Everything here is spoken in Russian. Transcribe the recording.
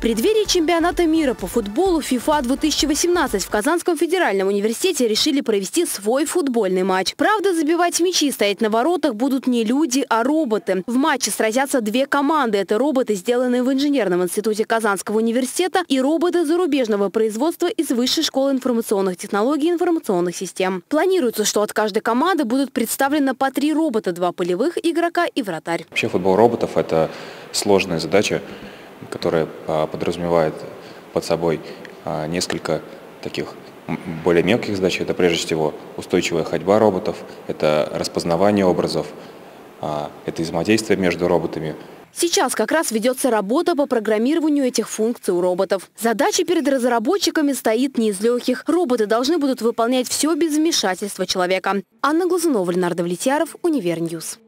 Преддверии чемпионата мира по футболу FIFA 2018 в Казанском федеральном университете решили провести свой футбольный матч. Правда, забивать мячи стоять на воротах будут не люди, а роботы. В матче сразятся две команды. Это роботы, сделанные в инженерном институте Казанского университета и роботы зарубежного производства из Высшей школы информационных технологий и информационных систем. Планируется, что от каждой команды будут представлены по три робота, два полевых игрока и вратарь. Вообще футбол роботов – это сложная задача, которая а, подразумевает под собой а, несколько таких более мелких задач. Это прежде всего устойчивая ходьба роботов, это распознавание образов, а, это взаимодействие между роботами. Сейчас как раз ведется работа по программированию этих функций у роботов. Задача перед разработчиками стоит не из легких. Роботы должны будут выполнять все без вмешательства человека. Анна Глазунова, Ленар Давлетьяров, Univer News.